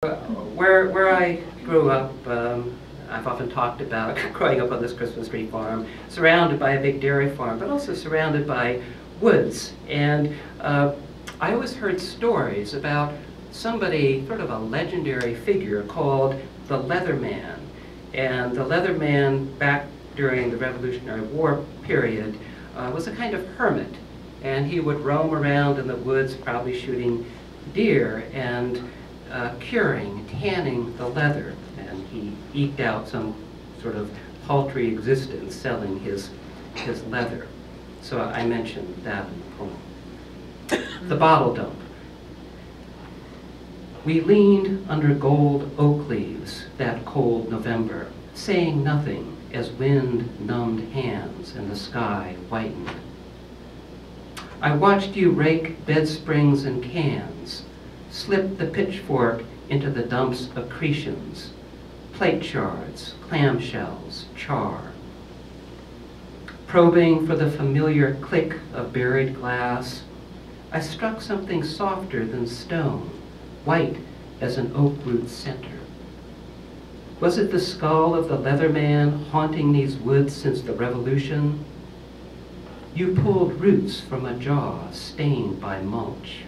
Where, where I grew up, um, I've often talked about growing up on this Christmas tree farm, surrounded by a big dairy farm, but also surrounded by woods. And uh, I always heard stories about somebody, sort of a legendary figure called the Leatherman. And the Leatherman, back during the Revolutionary War period, uh, was a kind of hermit. And he would roam around in the woods, probably shooting deer. And uh, curing, tanning the leather, and he eked out some sort of paltry existence selling his, his leather. So I mentioned that in the poem. the bottle dump. We leaned under gold oak leaves that cold November, saying nothing as wind numbed hands and the sky whitened. I watched you rake bed springs and cans, slip the pitchfork into the dump's accretions, plate shards, clamshells, char. Probing for the familiar click of buried glass, I struck something softer than stone, white as an oak root center. Was it the skull of the leather man haunting these woods since the revolution? You pulled roots from a jaw stained by mulch.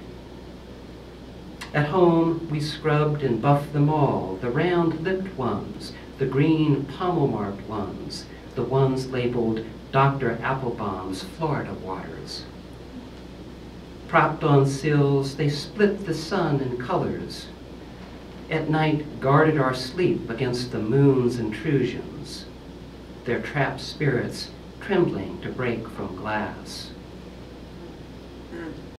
At home, we scrubbed and buffed them all, the round-lipped ones, the green pontil-marked ones, the ones labeled Dr. Applebaum's Florida waters. Propped on sills, they split the sun in colors. At night, guarded our sleep against the moon's intrusions, their trapped spirits trembling to break from glass.